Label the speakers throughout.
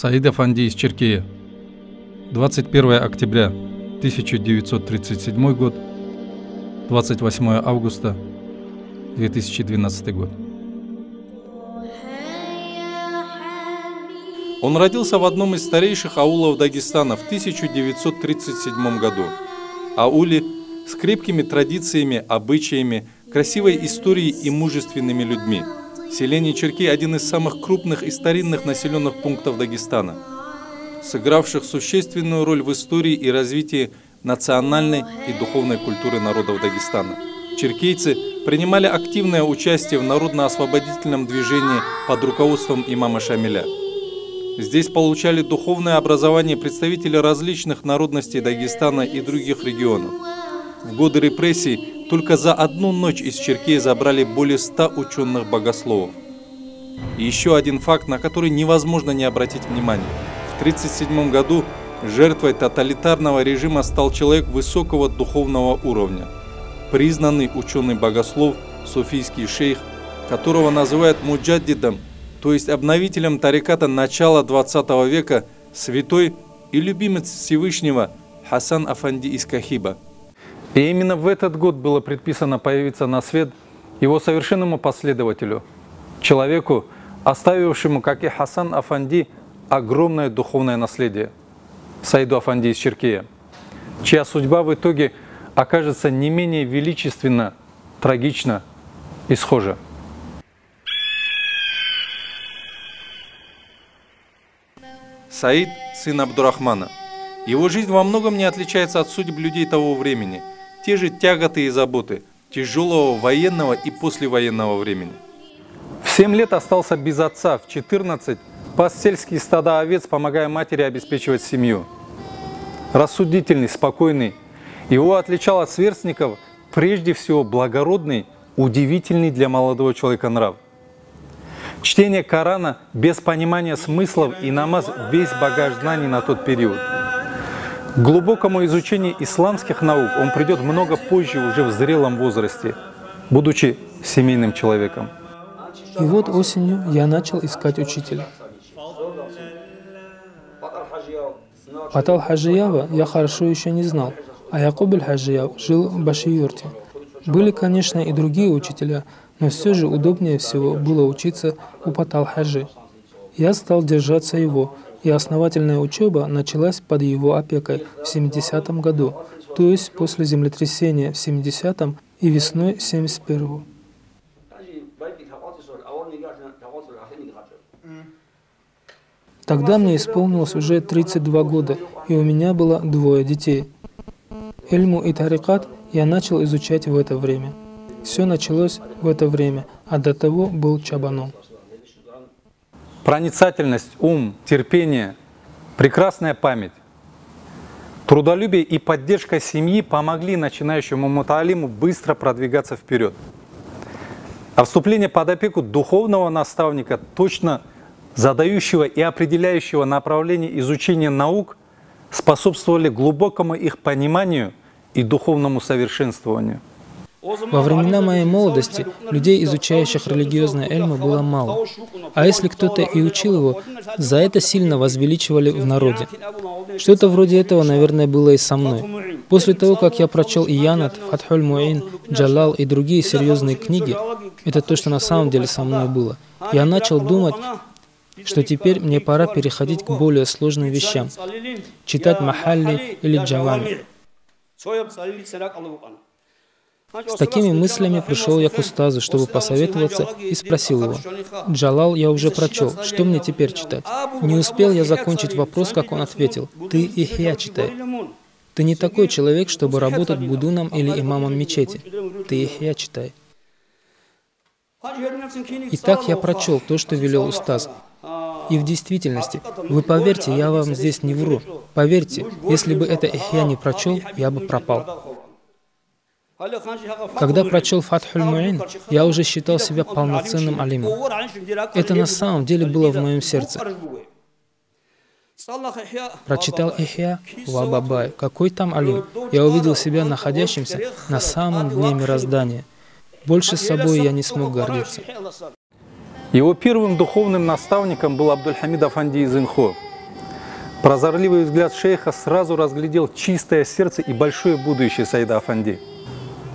Speaker 1: Саид Афанди из Черкея. 21 октября 1937 год. 28 августа 2012 год. Он родился в одном из старейших аулов Дагестана в 1937 году. Ауле с крепкими традициями, обычаями, красивой историей и мужественными людьми – Селение Черки – один из самых крупных и старинных населенных пунктов Дагестана, сыгравших существенную роль в истории и развитии национальной и духовной культуры народов Дагестана. Черкейцы принимали активное участие в народно-освободительном движении под руководством имама Шамиля. Здесь получали духовное образование представители различных народностей Дагестана и других регионов. В годы репрессий только за одну ночь из Черкеи забрали более ста ученых богословов. И еще один факт, на который невозможно не обратить внимание. В 1937 году жертвой тоталитарного режима стал человек высокого духовного уровня. Признанный ученый-богослов, суфийский шейх, которого называют муджаддидом, то есть обновителем тариката начала 20 века, святой и любимец Всевышнего Хасан Афанди из Кахиба – и именно в этот год было предписано появиться на свет его совершенному последователю, человеку, оставившему, как и Хасан Афанди, огромное духовное наследие, Саиду Афанди из Черкея, чья судьба в итоге окажется не менее величественно, трагична и схожа. Саид – сын Абдурахмана. Его жизнь во многом не отличается от судеб людей того времени – те же тяготы и заботы тяжелого военного и послевоенного времени. В 7 лет остался без отца, в 14 пас сельские стада овец, помогая матери обеспечивать семью. Рассудительный, спокойный. Его отличал от сверстников прежде всего благородный, удивительный для молодого человека нрав. Чтение Корана без понимания смыслов и намаз – весь багаж знаний на тот период – к глубокому изучению исламских наук он придет много позже, уже в зрелом возрасте, будучи семейным человеком.
Speaker 2: И вот осенью я начал искать учителя. Патал Хаджиява я хорошо еще не знал, а Якуб Хаджияв жил в Башиюрте. Были, конечно, и другие учителя, но все же удобнее всего было учиться у Патал Хаджи. Я стал держаться его, и основательная учеба началась под его опекой в 70-м году, то есть после землетрясения в 70-м и весной 71-го. Тогда мне исполнилось уже 32 года, и у меня было двое детей. Эльму и тарикат я начал изучать в это время. Все началось в это время, а до того был чабаном.
Speaker 1: Проницательность, ум, терпение, прекрасная память, трудолюбие и поддержка семьи помогли начинающему муталиму быстро продвигаться вперед. А вступление под опеку духовного наставника, точно задающего и определяющего направление изучения наук, способствовали глубокому их пониманию и духовному совершенствованию.
Speaker 2: Во времена моей молодости людей, изучающих религиозное эльмы, было мало. А если кто-то и учил его, за это сильно возвеличивали в народе. Что-то вроде этого, наверное, было и со мной. После того, как я прочел Иянат, Фатхуль Муин, Джалал и другие серьезные книги, это то, что на самом деле со мной было. Я начал думать, что теперь мне пора переходить к более сложным вещам, читать Махалли или Джавами. С такими мыслями пришел я к Устазу, чтобы посоветоваться, и спросил его, «Джалал я уже прочел, что мне теперь читать?» Не успел я закончить вопрос, как он ответил, «Ты их я читай». Ты не такой человек, чтобы работать будуном или имамом мечети. Ты их я читай. Итак, я прочел то, что велел Устаз. И в действительности, вы поверьте, я вам здесь не вру. Поверьте, если бы это Ихья не прочел, я бы пропал. Когда прочел Фатхуль Муин, я уже считал себя полноценным алимом. Это на самом деле было в моем сердце. Прочитал Ихья, Вабабай, какой там алим? Я увидел себя находящимся на самом дне мироздания. Больше собой я не смог гордиться.
Speaker 1: Его первым духовным наставником был Абдульхамид Афанди из Инхо. Прозорливый взгляд шейха сразу разглядел чистое сердце и большое будущее Саида Афанди.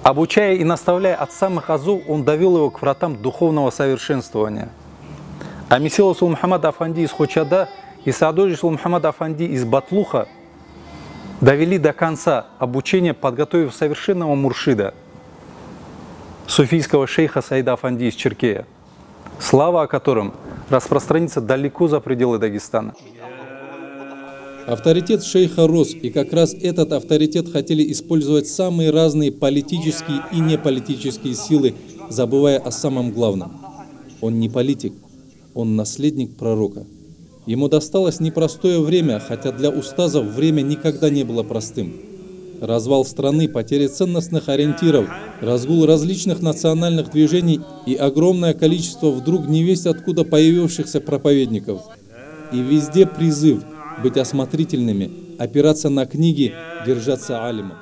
Speaker 1: Обучая и наставляя от самых азов, он довел его к вратам духовного совершенствования. А Месила Мухаммад Афанди из Хочада и Садожи Мухаммад Афанди из Батлуха довели до конца обучение, подготовив совершенного муршида, суфийского шейха Саида Афанди из Черкея, слава о котором распространится далеко за пределы Дагестана.
Speaker 3: Авторитет шейха рос, и как раз этот авторитет хотели использовать самые разные политические и неполитические силы, забывая о самом главном. Он не политик, он наследник пророка. Ему досталось непростое время, хотя для устазов время никогда не было простым. Развал страны, потеря ценностных ориентиров, разгул различных национальных движений и огромное количество вдруг невесть откуда появившихся проповедников. И везде призыв – быть осмотрительными, опираться на книги, держаться алимом.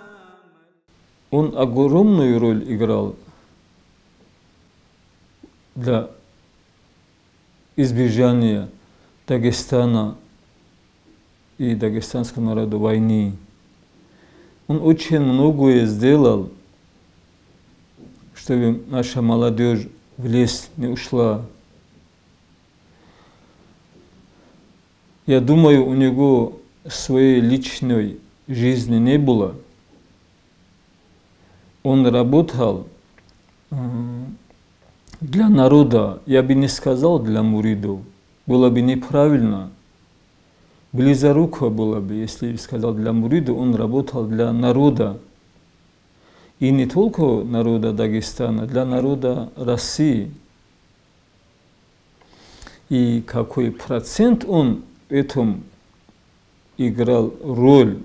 Speaker 4: Он огромную роль играл для избежания Дагестана и дагестанского народа войны. Он очень многое сделал, чтобы наша молодежь в лес не ушла, Я думаю, у него своей личной жизни не было. Он работал для народа, я бы не сказал для муридов, было бы неправильно. Близоруко было бы, если сказал для муридов, он работал для народа. И не только народа Дагестана, для народа России. И какой процент он этом играл роль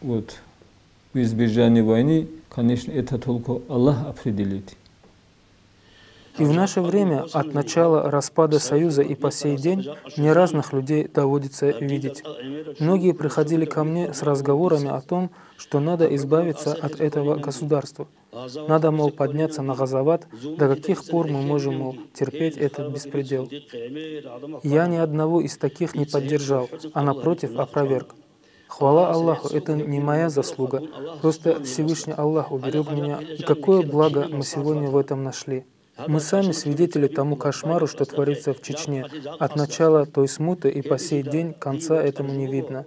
Speaker 4: вот, в избежании войны, конечно, это только Аллах определит.
Speaker 2: И в наше время, от начала распада Союза и по сей день, мне разных людей доводится видеть. Многие приходили ко мне с разговорами о том, что надо избавиться от этого государства. Надо, мол, подняться на Газават, до каких пор мы можем, мол, терпеть этот беспредел. Я ни одного из таких не поддержал, а напротив опроверг. Хвала Аллаху, это не моя заслуга, просто Всевышний Аллах уберег меня, и какое благо мы сегодня в этом нашли. Мы сами свидетели тому кошмару, что творится в Чечне. От начала той смуты и по сей день конца этому не видно.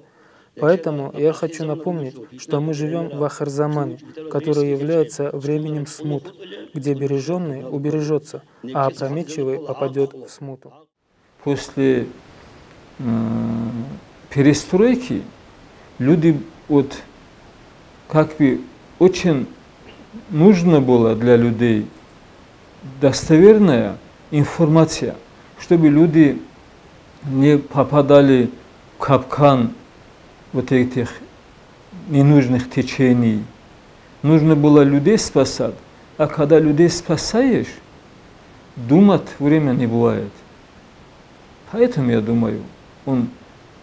Speaker 2: Поэтому я хочу напомнить, что мы живем в Ахарзамане, который является временем смут, где береженный убережется, а опрометчивый попадет в смуту.
Speaker 4: После э, перестройки люди вот как бы очень нужно было для людей достоверная информация, чтобы люди не попадали в капкан вот этих ненужных течений. Нужно было людей спасать, а когда людей спасаешь, думать время не бывает. Поэтому я думаю, он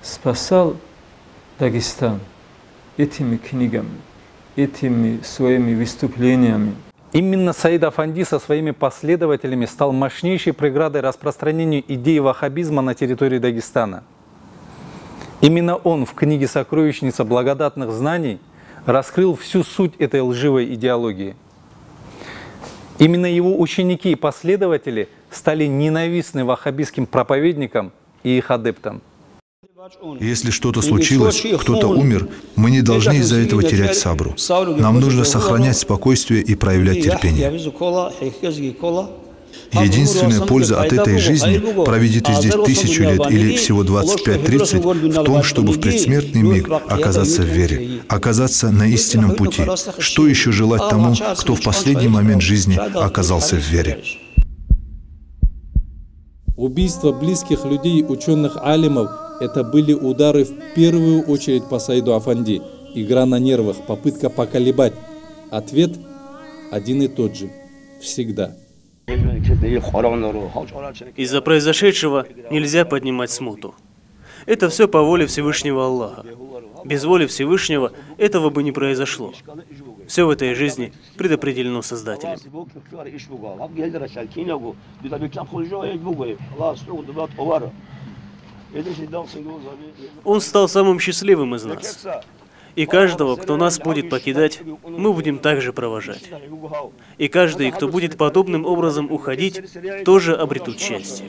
Speaker 4: спасал Дагестан этими книгами, этими своими выступлениями.
Speaker 1: Именно Саид Афанди со своими последователями стал мощнейшей преградой распространению идеи ваххабизма на территории Дагестана. Именно он в книге «Сокровищница благодатных знаний» раскрыл всю суть этой лживой идеологии. Именно его ученики и последователи стали ненавистны ваххабистским проповедникам и их адептам –
Speaker 5: если что-то случилось, кто-то умер, мы не должны из-за этого терять сабру. Нам нужно сохранять спокойствие и проявлять терпение. Единственная польза от этой жизни, проведите здесь тысячу лет или всего 25-30, в том, чтобы в предсмертный миг оказаться в вере, оказаться на истинном пути. Что еще желать тому, кто в последний момент жизни оказался в вере?
Speaker 3: Убийство близких людей, ученых алимов это были удары в первую очередь по Саиду Афанди. Игра на нервах, попытка поколебать. Ответ один и тот же. Всегда.
Speaker 6: Из-за произошедшего нельзя поднимать смуту. Это все по воле Всевышнего Аллаха. Без воли Всевышнего этого бы не произошло. Все в этой жизни предопределено Создателем. Он стал самым счастливым из нас. И каждого, кто нас будет покидать, мы будем также провожать. И каждый, кто будет подобным образом уходить, тоже обретут счастье.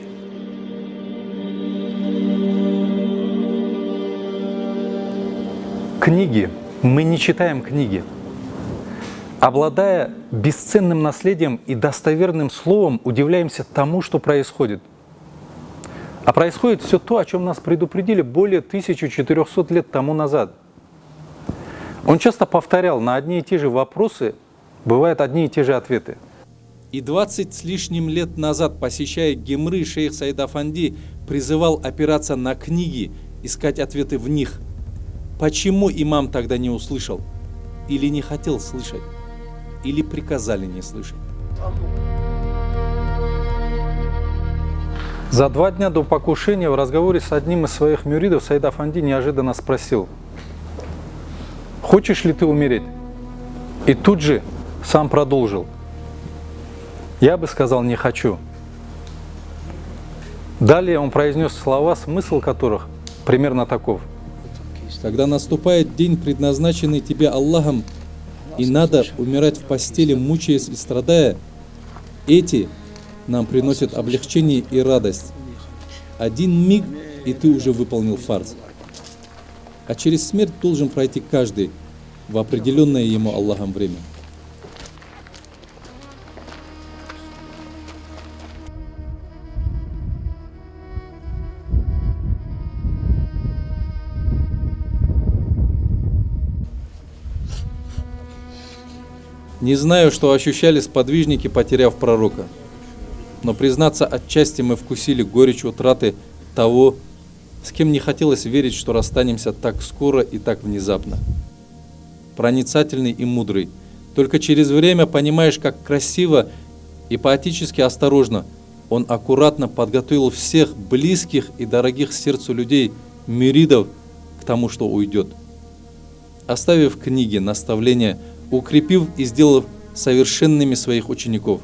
Speaker 1: Книги. Мы не читаем книги. Обладая бесценным наследием и достоверным словом, удивляемся тому, что происходит. А происходит все то, о чем нас предупредили более 1400 лет тому назад. Он часто повторял на одни и те же вопросы, бывают одни и те же ответы. И 20 с лишним лет назад, посещая Гемры, шейх Саид Афанди призывал опираться на книги, искать ответы в них. Почему имам тогда не услышал? Или не хотел слышать? или приказали не слышать. За два дня до покушения в разговоре с одним из своих мюридов Саид Афанди неожиданно спросил, «Хочешь ли ты умереть?» И тут же сам продолжил, «Я бы сказал, не хочу». Далее он произнес слова, смысл которых примерно таков. Когда наступает день, предназначенный тебе Аллахом, и надо умирать в постели, мучаясь и страдая, эти нам приносят облегчение и радость. Один миг, и ты уже выполнил фарз. А через смерть должен пройти каждый в определенное ему Аллахом время. Не знаю, что ощущали сподвижники, потеряв пророка. Но, признаться, отчасти мы вкусили горечь утраты того, с кем не хотелось верить, что расстанемся так скоро и так внезапно. Проницательный и мудрый. Только через время понимаешь, как красиво и поэтически осторожно он аккуратно подготовил всех близких и дорогих сердцу людей, миридов, к тому, что уйдет. Оставив книги, наставления, укрепив и сделав совершенными своих учеников.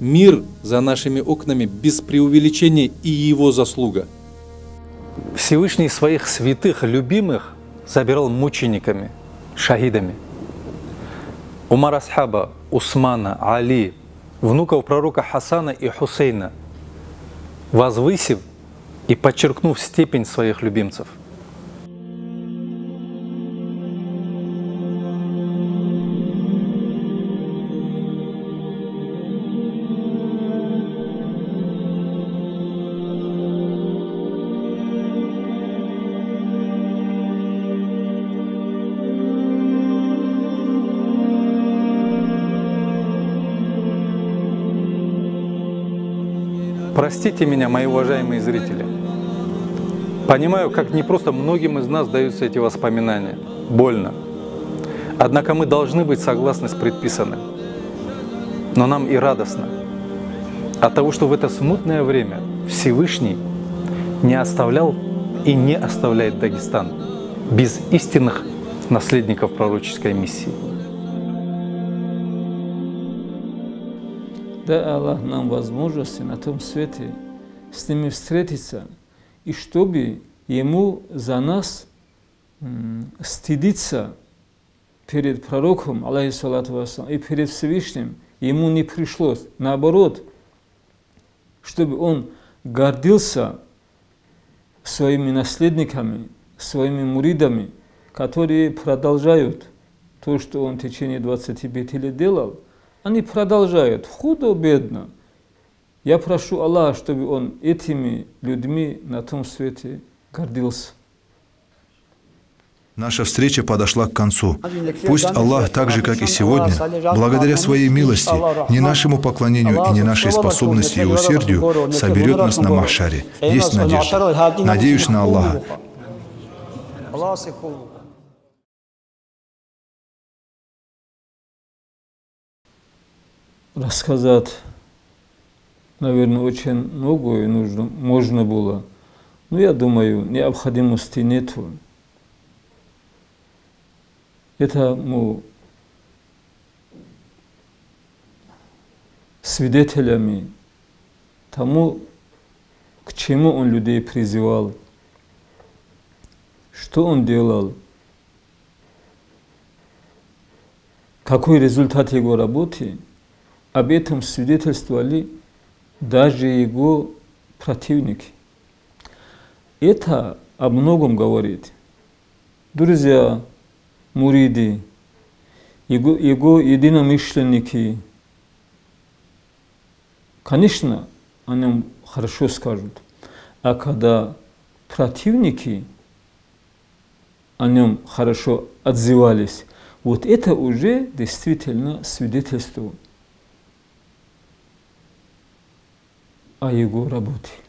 Speaker 1: Мир за нашими окнами без преувеличения и его заслуга. Всевышний своих святых, любимых забирал мучениками, шахидами. Умар Асхаба, Усмана, Али, внуков пророка Хасана и Хусейна, возвысив и подчеркнув степень своих любимцев – Простите меня, мои уважаемые зрители. Понимаю, как не просто многим из нас даются эти воспоминания. Больно. Однако мы должны быть согласны с предписанным. Но нам и радостно от того, что в это смутное время Всевышний не оставлял и не оставляет Дагестан без истинных наследников пророческой миссии.
Speaker 4: Дай Аллах нам возможности на том свете с ними встретиться, и чтобы Ему за нас стыдиться перед пророком, алейхиссалату вассалам, и перед Всевышним, ему не пришлось. Наоборот, чтобы он гордился своими наследниками, своими муридами, которые продолжают то, что он в течение 25 лет делал – они продолжают худо-бедно. Я прошу Аллаха, чтобы Он этими людьми на том свете гордился.
Speaker 5: Наша встреча подошла к концу. Пусть Аллах, так же как и сегодня, благодаря своей милости, не нашему поклонению и не нашей способности и усердию, соберет нас на Махшаре. Есть надежда. Надеюсь на Аллаха.
Speaker 4: Рассказать, наверное, очень многое нужно, можно было. Но я думаю, необходимости нету. Это мы свидетелями тому к чему он людей призывал, что он делал, какой результат его работы, об этом свидетельствовали даже его противники. Это о многом говорит. Друзья, муриды, его, его единомышленники, конечно, о нем хорошо скажут. А когда противники о нем хорошо отзывались, вот это уже действительно а и го работи.